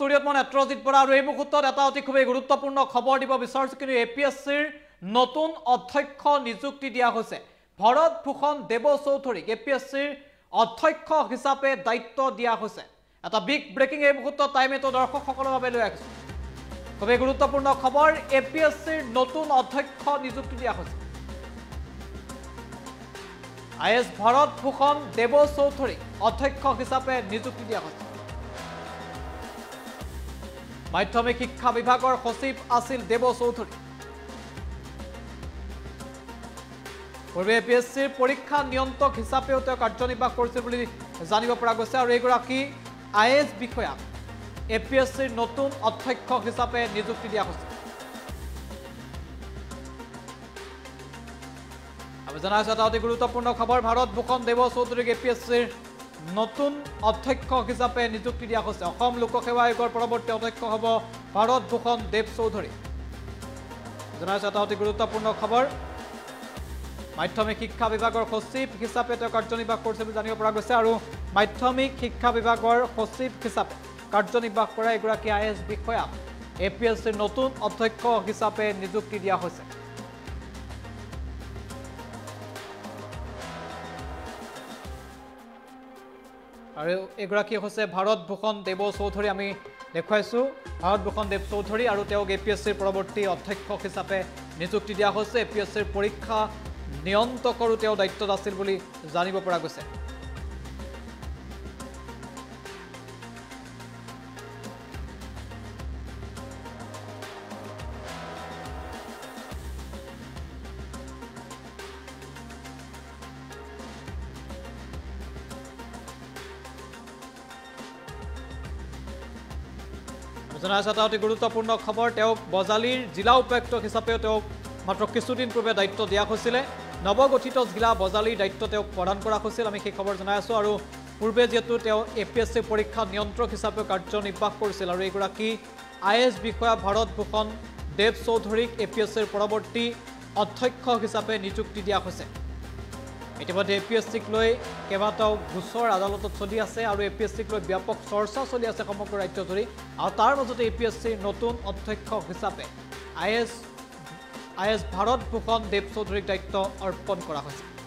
ষ্টুডিঅ'ত মই নেত্ৰজিৎ বৰা আৰু এই মুহূৰ্তত এটা অতি খুবেই গুৰুত্বপূৰ্ণ খবৰ দিব বিচাৰিছোঁ কিন্তু এ পি এছ চিৰ নতুন অধ্যক্ষ নিযুক্তি দিয়া হৈছে। ভৰত ভূষণ দেৱ চৌধুৰীক এ পি এছ চিৰ অধ্যক্ষ হিচাপে দায়িত্ব দিয়া হৈছে। এটা বিগ ব্ৰেকিং এই মুহূৰ্তত টাইম এইটো দৰ্শকসকলৰ বাবে লৈ আহিছোঁ। খুবেই গুৰুত্বপূৰ্ণ খবৰ এ পি এছ চিৰ নতুন অধ্যক্ষ নিযুক্তি দিয়া হৈছে। আই এছ ভৰত ভূষণ দেৱ চৌধুৰীক অধ্যক্ষ হিচাপে নিযুক্তি দিয়া হৈছে। মাধ্যমিক শিক্ষা বিভাগৰ সচিব আছিল দেৱ চৌধুৰী। পূৰ্বে এ পি এছ চিৰ পৰীক্ষা নিয়ন্ত্ৰক হিচাপেও তেওঁ কাৰ্যনিৰ্বাহ কৰিছিল বুলি জানিব পৰা গৈছে আৰু এইগৰাকী আই এছ বিষয়াক এ পি এছ চিৰ নতুন অধ্যক্ষ হিচাপে নিযুক্তি দিয়া হৈছে। আমি জনাইছোঁ এটা অতি গুৰুত্বপূৰ্ণ খবৰ ভাৰত ভূষণ দেৱ চৌধুৰীক এ পি এছ চিৰ নতুন অধ্যক্ষ হিচাপে নিযুক্তি দিয়া হৈছে। অসম লোকসেৱা আয়োগৰ পৰৱৰ্তী অধ্যক্ষ হ'ব ভাৰত ভূষণ দেৱ চৌধুৰী। জনাইছোঁ এটা অতি গুৰুত্বপূৰ্ণ খবৰ। মাধ্যমিক শিক্ষা বিভাগৰ সচিব হিচাপে তেওঁ কাৰ্যনিৰ্বাহ কৰিছে বুলি জানিব পৰা গৈছে আৰু মাধ্যমিক শিক্ষা বিভাগৰ সচিব হিচাপে কাৰ্যনিৰ্বাহ কৰা এগৰাকী আই এছ বিষয়াক এ পি এছ চিৰ নতুন অধ্যক্ষ হিচাপে নিযুক্তি দিয়া হৈছে। আৰু এগৰাকী হৈছে ভাৰত ভূষণ দেৱ চৌধুৰী আমি দেখুৱাইছোঁ। ভাৰত ভূষণ দেৱ চৌধুৰী আৰু তেওঁক এ পি এছ চিৰ পৰৱৰ্তী অধ্যক্ষ হিচাপে নিযুক্তি দিয়া হৈছে। এ পি এছ চিৰ পৰীক্ষা নিয়ন্ত্ৰকৰো তেওঁ দায়িত্বত আছিল বুলি জানিব পৰা গৈছে। জনাইছোঁ এটা অতি গুৰুত্বপূৰ্ণ খবৰ তেওঁক বজালীৰ জিলা উপায়ুক্ত হিচাপেও তেওঁক মাত্ৰ কিছুদিন পূৰ্বে দায়িত্ব দিয়া হৈছিলে। নৱগঠিত জিলা বজালীৰ দায়িত্ব তেওঁক প্ৰদান কৰা হৈছিল আমি সেই খবৰ জনাই আছোঁ। আৰু পূৰ্বে যিহেতু তেওঁ এ পি এছ চি পৰীক্ষা নিয়ন্ত্ৰক হিচাপে কাৰ্যনিৰ্বাহ কৰিছিল। আৰু এইগৰাকী আই এছ বিষয়া ভাৰত ভূষণ দেৱ চৌধুৰীক এ পি এছ চিৰ পৰৱৰ্তী অধ্যক্ষ হিচাপে নিযুক্তি দিয়া হৈছে। ইতিমধ্যে এ পি এছ চিক লৈ কেইবাটাও গোচৰ আদালতত চলি আছে আৰু এ পি এছ চিক লৈ ব্যাপক চৰ্চা চলি আছে সমগ্ৰ ৰাজ্যজুৰি। আৰু তাৰ মাজতে এ পি এছ চিৰ নতুন অধ্যক্ষ হিচাপে I S I S Bharat Bhushan Dev চৌধুৰীক দায়িত্ব অৰ্পণ কৰা হৈছে।